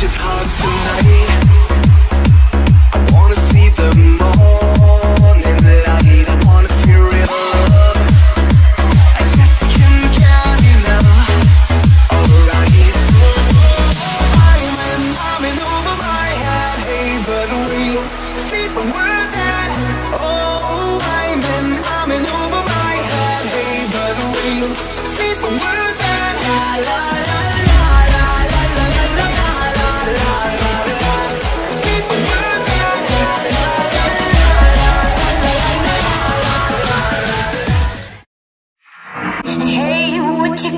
It's hot tonight. I wanna see the morning light. I wanna feel real. Love I just can't get enough Alright I'm in, I'm in over my head? That Oh, I'm in, I'm in over my head? Hey, but we'll see the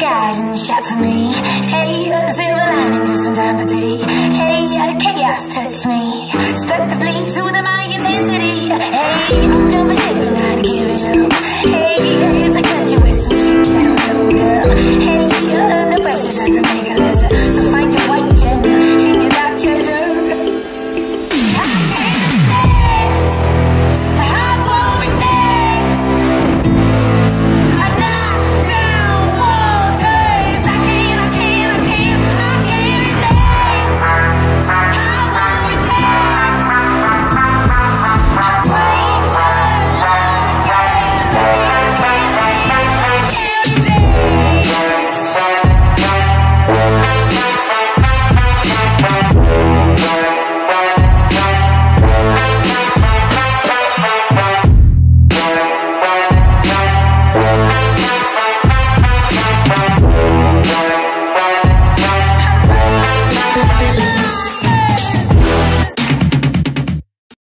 guiding the shot for me. Hey, you're the silver lining, just some empathy. Hey, a chaos touch me. Stuck the fleas with my intensity. Hey, I'm jumping ship and not giving up. Hey, it's a country with some shit down. Hey.